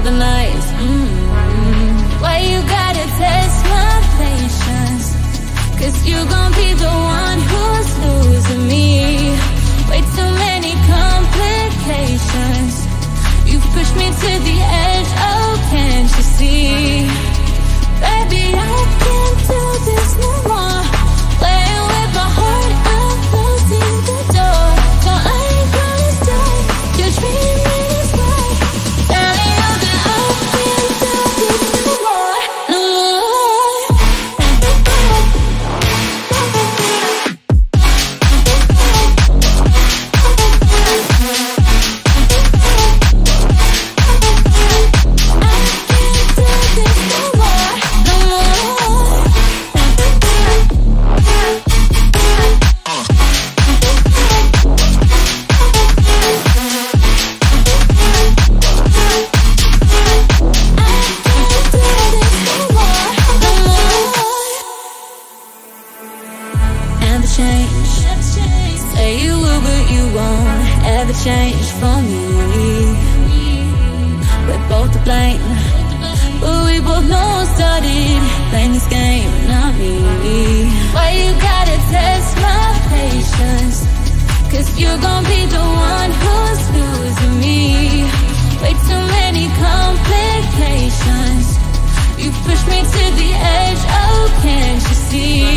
the nights. Mm-hmm. Why you gotta test my patience? Cause you gon' be the one who's losing me. Way too many complications. You've pushed me to the edge, never change. Say you will but you won't ever change for me. We're both to blame But we both know who started playing this game, not me. Why you gotta test my patience? Cause you're gonna be the one who's losing me. Way too many complications. You push me to the edge, oh can't you see?